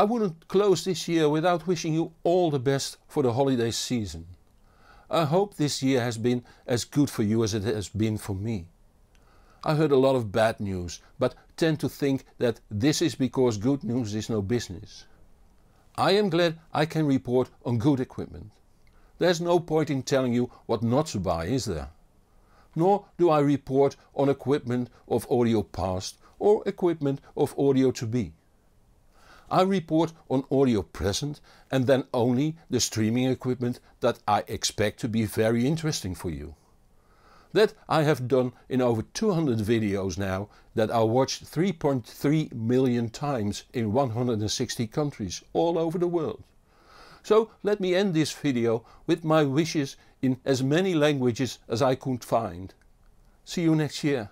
I wouldn't close this year without wishing you all the best for the holiday season. I hope this year has been as good for you as it has been for me. I heard a lot of bad news, but tend to think that this is because good news is no business. I am glad I can report on good equipment. There's no point in telling you what not to buy, is there? Nor do I report on equipment of audio past or equipment of audio to be. I report on audio present and then only the streaming equipment that I expect to be very interesting for you. That I have done in over 200 videos now that are watched 3.3 million times in 160 countries all over the world. So let me end this video with my wishes in as many languages as I could find. See you next year.